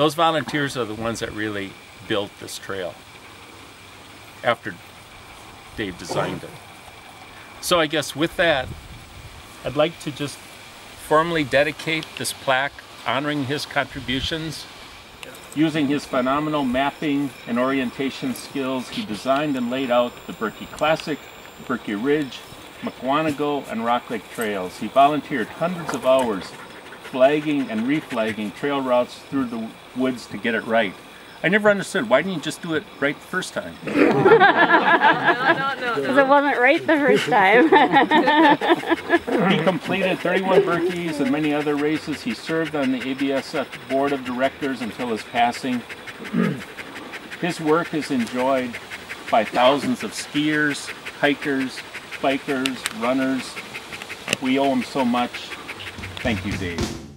Those volunteers are the ones that really built this trail after Dave designed it. So I guess with that, I'd like to just formally dedicate this plaque honoring his contributions. Using his phenomenal mapping and orientation skills, he designed and laid out the Birkie Classic, Birkie Ridge, Mukwonago, and Rock Lake trails. He volunteered hundreds of hours flagging and reflagging trail routes through the woods to get it right. I never understood, why didn't you just do it right the first time? no, no, no. Because it wasn't right the first time. he completed 31 Birkies and many other races. He served on the ABSF board of directors until his passing. his work is enjoyed by thousands of skiers, hikers, bikers, runners. We owe him so much. Thank you, Dave.